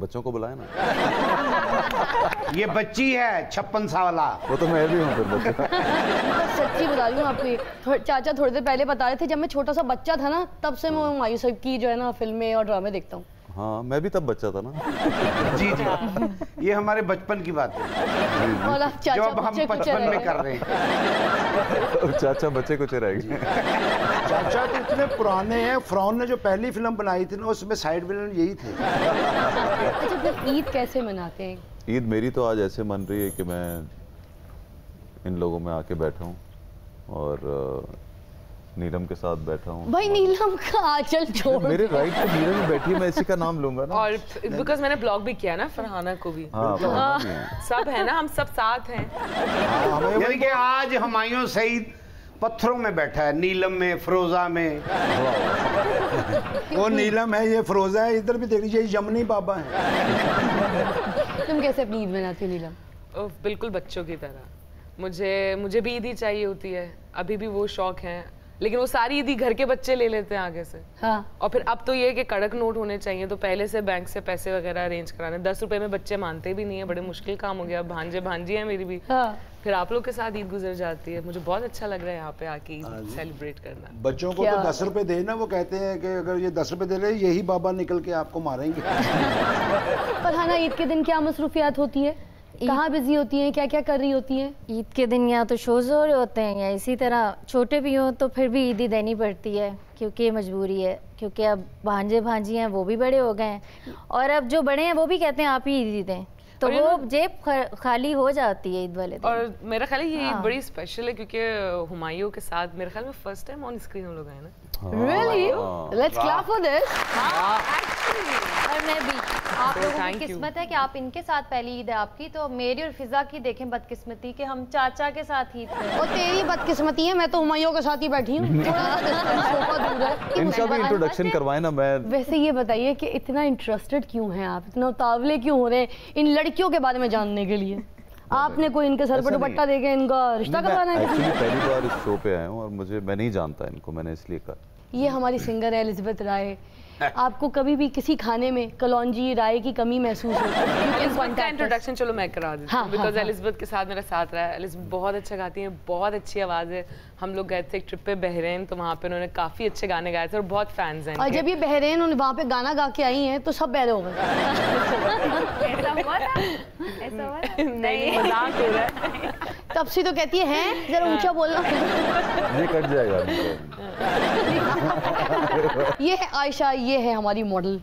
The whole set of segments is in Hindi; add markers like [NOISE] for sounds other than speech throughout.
बच्चों को बुलाए ना। [LAUGHS] ये बच्ची है छप्पन साल वो तो मैं भी हूँ फिर बच्चा। [LAUGHS] सच्ची बता रही हूँ आपको। चाचा थोड़ी देर पहले बता रहे थे जब मैं छोटा सा बच्चा था ना तब से मैं मायूस साहब की जो है ना फ़िल्में और ड्रामे देखता हूँ। हाँ मैं भी तब बच्चा था ना। जी जी। ये हमारे बचपन की बात है। जो अब हम बचपन में कर रहे हैं। चाचा बच्चे कुछ रह चाचा तो इतने पुराने हैं फ्रॉन ने जो पहली फ़िल्म बनाई थी ना उसमें साइड विलन यही थे। अच्छा ईद कैसे मनाते हैं? ईद मेरी तो आज ऐसे मन रही है कि मैं इन लोगों में आके बैठा हूँ और नीलम के साथ बैठा हूँ। भाई नीलम का आंचल छोड़ मेरे राइट पे नीलम ही बैठी है मैं इसी का नाम लूँगा ना। और बिकॉज़ मैंने ब्लॉग भी किया ना फरहाना को भी। हाँ भी सब है ना हम सब साथ हैं। यानी कि आज हमायूं सईद पत्थरों में बैठा है नीलम में फिरोजा में। वो नीलम है ये फरोजा है इधर भी देख लीजिए यमनी बाबा है। तुम कैसे अपनी ईद मनाती हो नीलम? बिल्कुल बच्चों की तरह। मुझे मुझे भी ईद ही चाहिए होती है। अभी भी वो शौक है। लेकिन वो सारी ईदी घर के बच्चे ले लेते हैं आगे से। हाँ। और फिर अब तो ये कि कड़क नोट होने चाहिए तो पहले से बैंक से पैसे वगैरह अरेंज कराने। दस रुपए में बच्चे मानते भी नहीं है बड़े मुश्किल काम हो गया। भांजे भांजी है मेरी भी। हाँ। फिर आप लोग के साथ ईद गुजर जाती है। मुझे बहुत अच्छा लग रहा है यहाँ पे आके ईद सेलिब्रेट करना। बच्चों को तो दस रुपए दे ना वो कहते हैं कि अगर ये दस रुपए दे रहे यही बाबा निकल के आपको मारेंगे। [LAUGHS] पर हाँ ईद के दिन क्या मसरूफियात होती है? कहाँ बिज़ी होती हैं? क्या क्या कर रही होती हैं? ईद के दिन या तो शोज़ हो रहे होते हैं या इसी तरह छोटे भी हों तो फिर भी ईदी देनी पड़ती है क्योंकि ये मजबूरी है क्योंकि अब भांजे भांजी हैं वो भी बड़े हो गए हैं। और अब जो बड़े हैं वो भी कहते हैं आप ही ईदी दें। तो वो जेब खाली हो जाती है ईद वाले दिन। और मेरा ख्याल है ये ईद हाँ। बड़ी स्पेशल है क्योंकि हुमायूं के साथ मेरे ख्याल में फ़र्स्ट टाइम ऑन स्क्रीन हम लोग आए ना। Really let's clap for this और मैं भी। आप So, लोगों की किस्मत है कि आप इनके साथ पहली ईद है आपकी तो मेरी और फिजा की देखें बदकिस्मती कि हम चाचा के साथ ईद पे और तेरी बदकिस्मती है मैं तो हुमायूं के साथ ही बैठी हूँ। [LAUGHS] थोड़ा सा distance सोफा दूर है। इनका भी इंट्रोडक्शन करवाए ना मैं वैसे ये बताइए कि इतना इंटरेस्टेड क्यों हैं आप? इतना उतावले क्यों हो रहे हैं इन लड़कियों के बारे में जानने के लिए? आपने कोई इनके सर पर दुपट्टा दे के इनका रिश्ता करवाना है? किसी पहली बार इस शो पे आया हूँ और मुझे मैं नहीं जानता इनको मैंने इसलिए कहा। ये हमारी सिंगर है एलिजाबेथ राय [LAUGHS] आपको कभी भी किसी खाने में कलौजी राय की कमी महसूस हो? एलिजबेथ इंट्रोडक्शन चलो मैं करा देती हाँ, हूँ बिकॉज़ हाँ, एलिजबेथ के साथ मेरा साथ रहा है। एलिजबेथ बहुत अच्छा गाती हैं बहुत अच्छी आवाज़ है। हम लोग गए थे एक ट्रिप पे बहरेन तो वहाँ पे उन्होंने काफ़ी अच्छे गाने गाए थे और बहुत फैंस हैं और जब ये बहरेन उन वहाँ पे गाना गा के आई हैं तो सब बहरे हो गए। [LAUGHS] ऐसा हुआ था? ऐसा हुआ नहीं नहीं, मज़ाक हो रहा है। तब से तो कहती है हैं? जरा ऊँचा बोलना। ये कट जाएगा [LAUGHS] ये है आयशा ये है हमारी मॉडल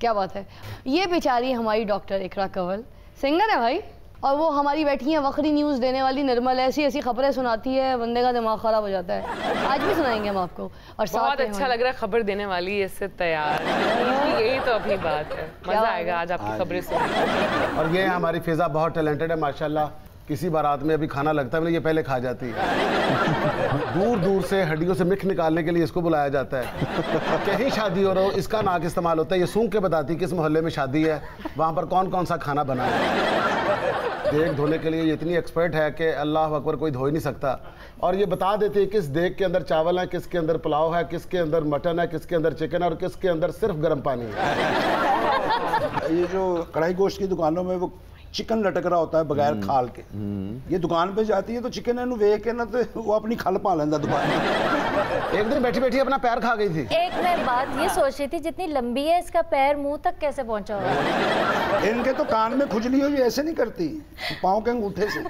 क्या बात है? ये बेचारी हमारी डॉक्टर इकरा कंवल। सिंगर है भाई। और वो हमारी बैठी है वक्री न्यूज़ देने वाली निर्मल। ऐसी ऐसी खबरें सुनाती है बंदे का दिमाग खराब हो जाता है। आज भी सुनाएँगे हम आपको। और साथ बहुत अच्छा लग रहा है खबर देने वाली इससे तैयार। यही यही तो अपनी बात है। मज़ा आएगा आज आपकी खबरें सुन और ये है हमारी फिजा बहुत टैलेंटेड है माशाल्लाह। किसी बारात में अभी खाना लगता है ना ये पहले खा जाती है। दूर दूर से हड्डियों से मिख निकालने के लिए इसको बुलाया जाता है। कहीं शादी हो रहा हो, इसका नाक इस्तेमाल होता है। ये सूंघ के बताती किस मोहल्ले में शादी है, वहाँ पर कौन कौन सा खाना बना है। देख धोने के लिए ये इतनी एक्सपर्ट है कि अल्लाह अकबर कोई धो ही नहीं सकता। और ये बता देती है किस देख के अंदर चावल है, किसके अंदर पुलाव है, किसके अंदर मटन है, किसके अंदर चिकन है, और किसके अंदर सिर्फ़ गर्म पानी है। ये जो कढ़ाई गोश्त की दुकानों में वो चिकन लटक रहा होता है बगैर खाल के ये दुकान पे जाती है तो चिकन ਇਹਨੂੰ ਵੇਖ ਕੇ ਨਾ ਤੇ वो अपनी खल पा लेंदा दुकान एक दिन बैठी बैठी अपना पैर खा गई थी एक मैं बात ये सोच रही थी जितनी लंबी है इसका पैर मुंह तक कैसे पहुंचा होगा इनके तो कान में खुजली हो ये ऐसे नहीं करती पाँव के अंगूठे से [LAUGHS]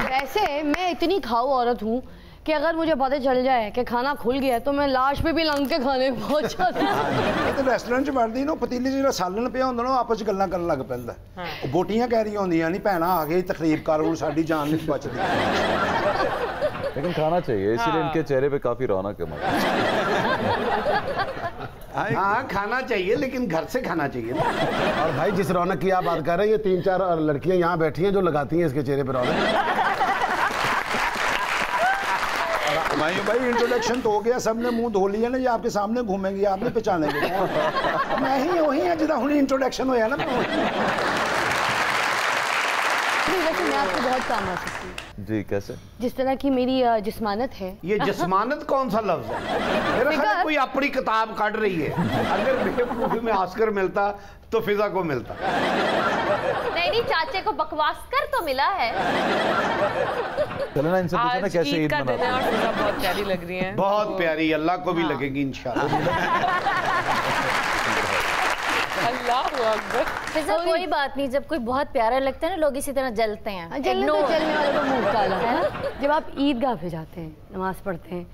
वैसे मैं इतनी खाऊ औरत हूँ कि अगर मुझे पता चल जाए कि खाना खुल गया तो मैं लाश पे भी लंग के खाने पहुंच जाती हूँ ਇਹ ਤੇ ਰੈਸਟੋਰੈਂਟ 'ਚ ਵੜਦੀ ਨਾ ਉਹ ਪਤੀਲੇ 'ਚ ਜਿਹੜਾ ਸਾਲਣ ਪਿਆ ਹੁੰਦਾ ਨਾ ਉਹ ਆਪਸ 'ਚ ਗੱਲਾਂ ਕਰਨ ਲੱਗ ਪੈਂਦਾ ਉਹ ਬੋਟੀਆਂ ਕਹਿ ਰਹੀਆਂ ਹੁੰਦੀਆਂ ਨਹੀਂ ਭੈਣਾ ਆ ਗਈ ਤਕਰੀਬ ਕਰ ਹੁਣ ਸਾਡੀ ਜਾਨ ਨਹੀਂ ਬਚਦੀ लेकिन खाना चाहिए इसीलिए इनके चेहरे पे काफी रौनक है मतलब हाँ खाना चाहिए लेकिन घर से खाना चाहिए ना और भाई जिस रौनक की आप बात कर रहे हैं ये तीन चार लड़कियां यहाँ बैठी हैं जो लगाती हैं इसके चेहरे पर रौनक भाई भाई इंट्रोडक्शन तो हो गया सबने मुँह धो लिया ना ये आपके सामने घूमेंगे आप नहीं पहचानेंगे। [LAUGHS] मैं ही वही है जिदा हूँ इंट्रोडक्शन होया ना। नहीं वैसे मैं आपको बहुत काम आ सकती हूँ। जी कैसे? जिस तरह की मेरी जिस्मानत है। ये जस्मानत कौन सा लफ्ज है? मेरा ख्याल कोई अपनी किताब काट रही है। अगर बेवकूफ़ी में आस्कर मिलता तो फिजा को मिलता। नहीं नहीं चाचे को बकवास कर तो मिला है। चलो ना इनसे पूछो ना कैसे ईद का दिन है मनाते और फिजा बहुत प्यारी लग रही है। बहुत प्यारी अल्लाह को भी। लगेगी इंशाल्लाह। [LAUGHS] फिजा कोई बात नहीं जब कोई बहुत प्यारा लगता है ना लोग इसी तरह जलते हैं। हाँ, जलने तो जलने वाले का मुँह काला है। ना जब आप ईदगाह पे जाते हैं नमाज़ पढ़ते हैं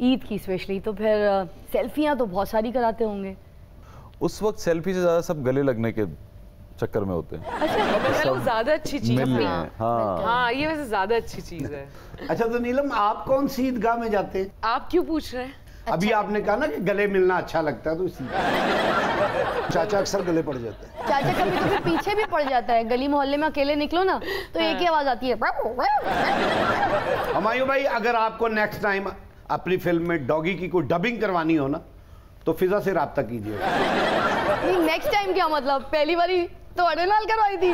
ईद की स्पेशली तो फिर सेल्फियाँ तो बहुत सारी कराते होंगे। उस वक्त सेल्फी से ज़्यादा सब गले लगने के चक्कर में होते हैं। ख्याल वो ज़्यादा अच्छी चीज़ है। हाँ। हाँ ये वैसे ज़्यादा अच्छी चीज़ है। अच्छा तो नीलम आप कौन सी ईदगाह में जाते हैं? आप क्यों पूछ रहे हैं? अभी आपने कहा ना कि गले मिलना अच्छा लगता है तो इसलिए चाचा अक्सर गले पड़ जाते हैं। चाचा कभी कभी पीछे भी पड़ जाता है। गली मोहल्ले में अकेले निकलो ना तो एक ही आवाज़ आती है हमायूं भाई अगर आपको नेक्स्ट टाइम अपनी फ़िल्म में डॉगी की कोई डबिंग करवानी हो ना तो फिजा से रब्ता कीजिए। नेक्स्ट टाइम क्या मतलब? पहली बारी तो अड़े नाल करवाई थी।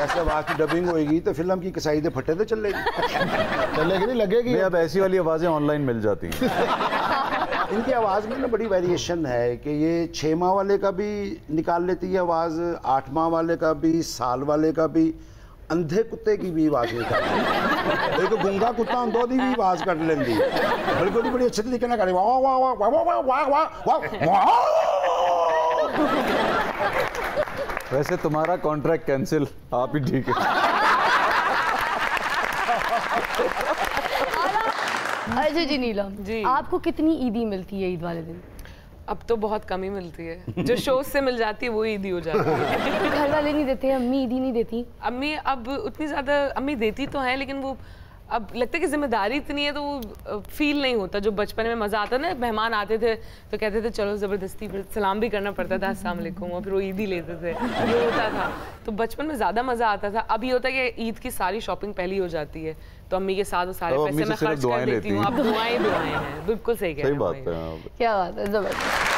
ऐसे वहाँ की डबिंग होएगी तो फ़िल्म की कसाई दे फटे तो चलेगी। [LAUGHS] चलेगी नहीं लगेगी। अब ऐसी वाली आवाज़ें ऑनलाइन मिल जाती हैं। [LAUGHS] इनकी आवाज़ में ना बड़ी वेरिएशन है कि ये छः माह वाले का भी निकाल लेती है आवाज़ आठ माह वाले का भी साल वाले का भी अंधे कुत्ते की भी आवाज़ निकाल एक तो गुंगा कुत्ता अंधो की भी आवाज़ कट लेंदी बल्कि बड़ी अच्छे तरीके ना करे वाह वाह वाह वाह वाह वाह वाह वाह वाह। वैसे तुम्हारा कॉन्ट्रैक्ट कैंसिल आप ही ठीक है। [LAUGHS] [LAUGHS] अच्छा जी नीलम जी। आपको कितनी ईदी मिलती है ईद वाले दिन? अब तो बहुत कम ही मिलती है। जो शो से मिल जाती है वो ईदी हो जाती है। [LAUGHS] घर वाले नहीं देते अम्मी ईदी नहीं देती? अम्मी अब उतनी ज़्यादा अम्मी देती तो हैं लेकिन वो अब लगता है कि ज़िम्मेदारी इतनी है तो वो फील नहीं होता। जो बचपन में मज़ा आता ना मेहमान आते थे तो कहते थे चलो ज़बरदस्ती फिर सलाम भी करना पड़ता था अस्सलाम वालेकुम और फिर वो ईद ही लेते थे। ये होता था। तो बचपन में ज़्यादा मज़ा आता था। अब ये होता है कि ईद की सारी शॉपिंग पहले ही हो जाती है। तो अम्मी के साथ वो सारे पैसे मैं खर्च कर देती हूँ। आप दुआएँ दुआएँ हैं। बिल्कुल सही कह रहे हैं हाँ। क्या बात है ज़बरदस्त।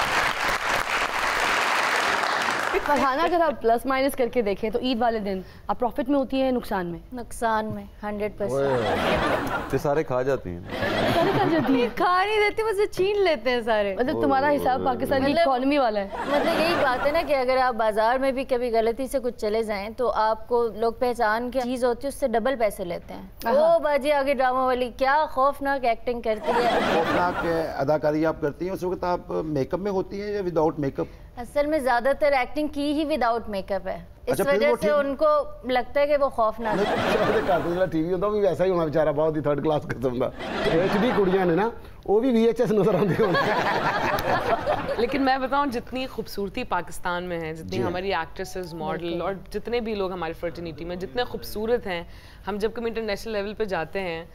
फरहाना अगर आप प्लस माइनस करके देखें तो ईद वाले दिन आप प्रॉफिट में होती है नुकसान में? नुकसान में हंड्रेड परसेंट ये सारे खा जाती हैं। खा नहीं देते बस छीन लेते हैं सारे। मतलब तुम्हारा हिसाब पाकिस्तान की मतलब- इकोनॉमी वाला है। मतलब यही बात है ना कि अगर आप बाज़ार में भी कभी गलती से कुछ चले जाएँ तो आपको लोग पहचान के चीज़ होती है उससे डबल पैसे लेते हैं। ओ बाजी आगे ड्रामा वाली क्या खौफनाक एक्टिंग करती है। खौफनाक अदाकारी आप करती हैं उस वक्त आप मेकअप में होती हैं या विदाउट मेकअप असल में ज़्यादातर एक्टिंग की ही विदाउट मेकअप है। इस अच्छा, वजह से उनको लगता है कि वो खौफनाक है कार्टून टीवी होता भी वैसा ही होना बेचारा बहुत ही थर्ड क्लास किस्म का। एचडी कुड़ियाँ ने ना वो भी वीएचएस नज़र आते होंगे लेकिन मैं बताऊँ जितनी खूबसूरती पाकिस्तान में है जितनी हमारी एक्ट्रेसेस मॉडल और जितने भी लोग हमारी फर्टिनिटी में जितने खूबसूरत हैं हम जब कभी इंटरनेशनल लेवल पे जाते हैं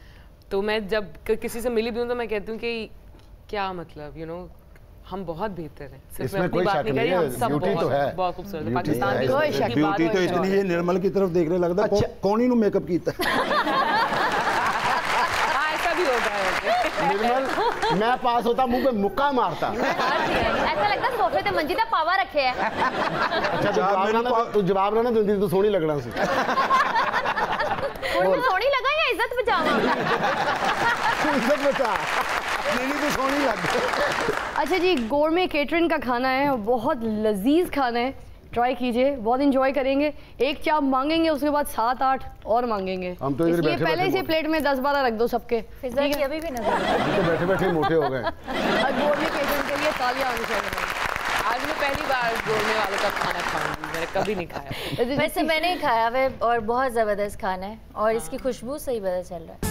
तो मैं जब किसी से मिली भी हूँ तो मैं कहती हूँ कि क्या मतलब यू नो हम बहुत बेहतर हैं सिर्फ इसमें मैं अपनी कोई बात शक नहीं कर रही नहीं हम है, सब beauty बहुत तो है। बहुत खूबसूरत है Beauty पाकिस्तान है, की कोई खूबसूरती शक की बात ब्यूटी तो कोई इतनी और है निर्मल की तरफ देखने लगता है अच्छा। कौ- कौन ही नु मेकअप कीता हाँ ऐसा भी होता है निर्मल मैं पास होता मुंह पे मुक्का मारता ऐसा लगता है सोफे ते मंजी ते पावा रखे है अच्छा तू जवाब ना ना तू जवाब ना ना दिंदी तू सोहनी लगना सी ਹੁਣ ਮੈਂ ਸੋਹਣੀ इज़्ज़त इज़्ज़त बचा। मेरी तो सोनी लग अच्छा जी गोरमे केटरिंग का खाना है बहुत लजीज खाना है। ट्राई कीजिए बहुत इंजॉय करेंगे। एक चाप मांगेंगे उसके बाद सात आठ और मांगेंगे। हम तो इसलिए बैठे पहले से प्लेट में दस बारह रख दो सबके। अभी भी नज़र तो बैठे बैठे मोटे हो गए। [LAUGHS] केटरिंग के लिए तालियाँ होनी चाहिए। आज मैं पहली बार जोड़ने वालों का खाना खाऊँगी, मैंने कभी नहीं खाया। [LAUGHS] वैसे मैंने ही खाया वह और बहुत ज़बरदस्त खाना है और इसकी खुशबू सही ही पता चल रहा है।